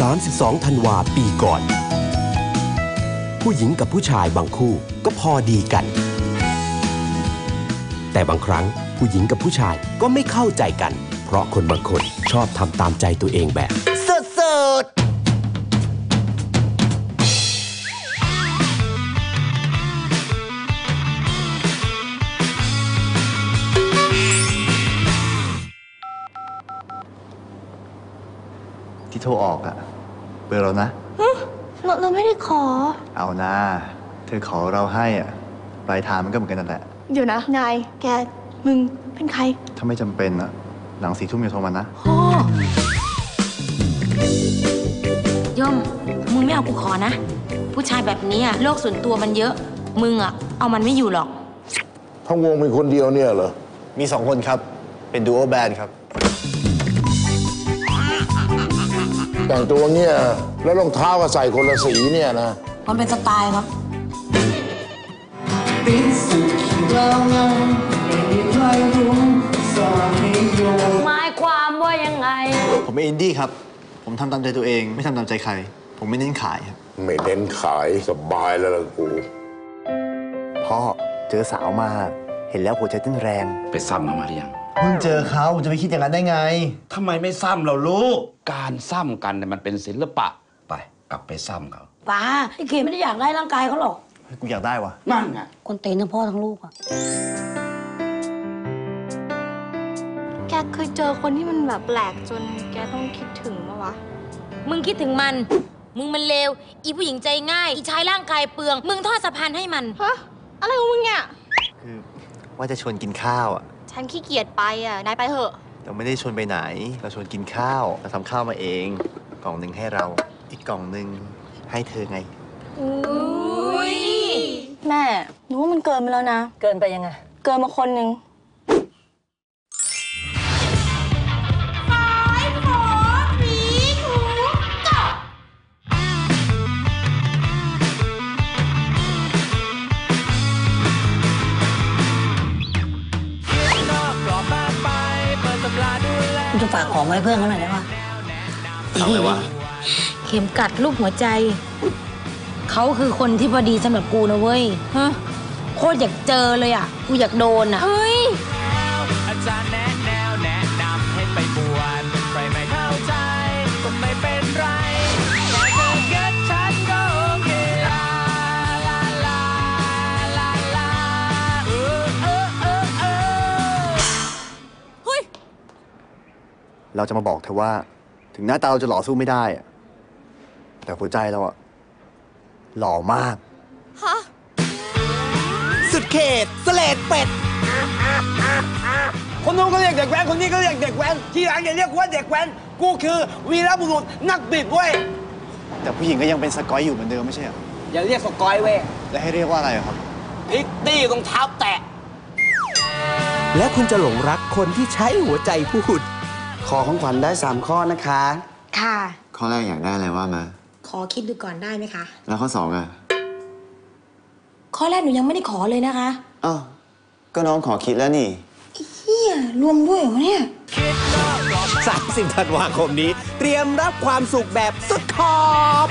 32ธันวาปีก่อน ผู้หญิงกับผู้ชายบางคู่ก็พอดีกัน แต่บางครั้งผู้หญิงกับผู้ชายก็ไม่เข้าใจกัน เพราะคนบางคนชอบทำตามใจตัวเองแบบ ที่โทรออกอะเบอร์เรานะ เราเราไม่ได้ขอ เอานะ เธอขอเราให้อะปลายทางมันก็เหมือนกันนั่นแหละ เดี๋ยวนะ นาย แก มึง เป็นใคร ถ้าไม่จำเป็นอะหลังสี่ทุ่มอย่าโทรมานะยมมึงไม่เอากูขอนะ ผู้ชายแบบนี้อะโลกส่วนตัวมันเยอะ มึงอะเอามันไม่อยู่หรอก ทั้งวงมีคนเดียวเนี่ยเหรอ มีสองคนครับ เป็น duo band ครับ แต่งตัวเนี่ยแล้วรองเท้าก็ใส่คนละสีเนี่ยนะ มันเป็นสไตล์ครับหมายความว่ายังไง ผมเป็นอินดี้ครับ ผมทำตามใจตัวเองไม่ทำตามใจใคร ผมไม่เน้นขายครับ ไม่เน้นขายสบายแล้วล่ะกูพ่อเจอสาวมา เห็นแล้วหัวใจเต้นแรง ไปซ้ำเขามาหรือยัง เพิ่งเจอเขาจะไปคิดอย่างนั้นได้ไง ทำไมไม่ซ้ำเราลูก การซ้ำกันเนี่ยมันเป็นศิลปะ ไปกลับไปซ้ำเขาป้าไอ้เขมไม่ได้อยากได้ร่างกายเขาหรอกเฮ้ยกูอยากได้วะนั่นไงคนเตนทั้งพ่อทั้งลูกอะแกเคยเจอคนที่มันแบบแปลกจนแกต้องคิดถึงปะวะ มึงคิดถึงมัน มึงมันเลว อีผู้หญิงใจง่าย อีชายร่างกายเปลือง มึงทอดสะพานให้มัน ฮะ อะไรของมึงเนี่ย คือว่าจะชวนกินข้าวอะ ฉันขี้เกียจไปอะ นายไปเถอะ เราไม่ได้ชวนไปไหน เราชวนกินข้าว เราทำข้าวมาเอง กล่องหนึ่งให้เรา อีกกล่องหนึ่งให้เธอไงแม่หนูว่ามันเกินไปแล้วนะ เกินไปยังไง เกินมาคนหนึ่ง จะฝากของไว้เพื่อนเขาหน่อยได้ปะเอาเลยวะเข็มกัดรูปหัวใจ เขาคือคนที่พอดีสำหรับกูนะเว้ยฮะโคตรอยากเจอเลยอะ กูอยากโดนอะ เฮ้ย อาจารย์แน เราจะมาบอกเธอว่า ถึงหน้าตาเราจะหล่อสู้ไม่ได้อะแต่หัวใจเราอะหล่อมากสุดเขตสเลดเป็ด คนนู้นก็เรียกเด็กแว้น คนนี้ก็เรียกเด็กแว้น ทีหลังอย่าเรียกว่าเด็กแว้น กูคือวีรบุรุษนักบิดเว้ย แต่ผู้หญิงก็ยังเป็นสกอยอยู่เหมือนเดิมไม่ใช่เหรออย่าเรียกสกอยเว้ยแล้วให้เรียกว่าอะไรอะครับพิตตี้รองเท้าแตะ และคุณจะหลงรักคนที่ใช้หัวใจพูด ขอของขวัญได้ 3 ข้อนะคะ ค่ะ ข้อแรกอยากได้อะไรว่ามา ขอคิดดูก่อนได้ไหมคะ แล้วข้อสองอะข้อแรกหนูยังไม่ได้ขอเลยนะคะอ้าวก็น้องขอคิดแล้วนี่เฮียรวมด้วยเหรอเนี่ย 30ธันวาคมนี้ เตรียมรับความสุขแบบสุดขอบ